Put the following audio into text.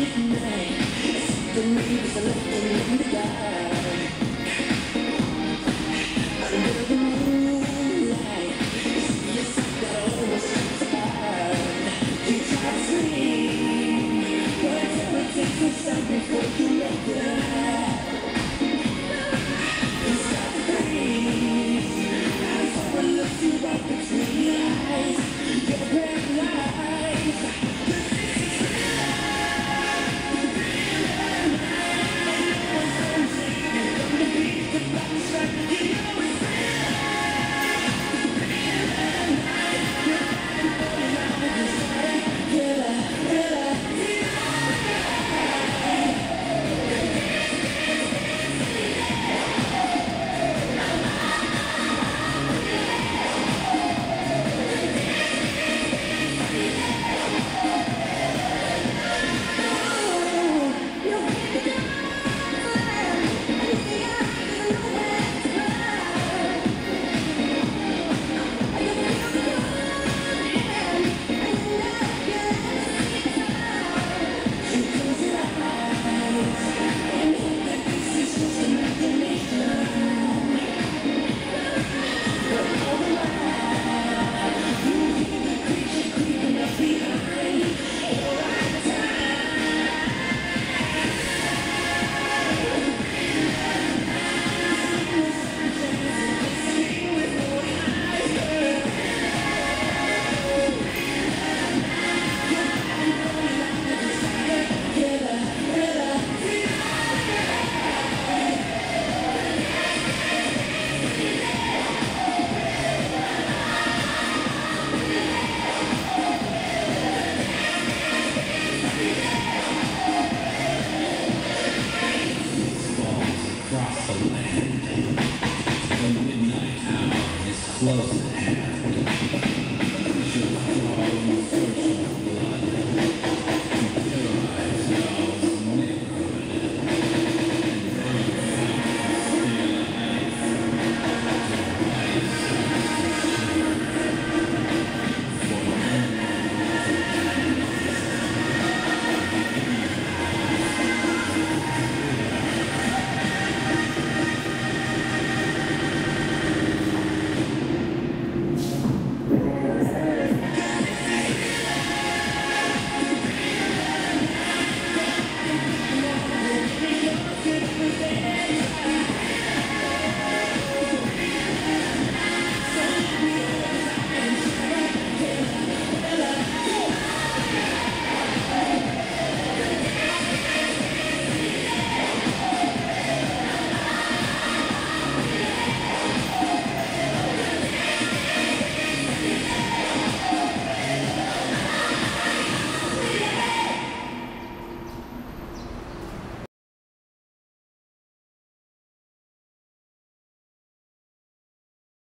midnight. the leaves a left in the dark. Gracias.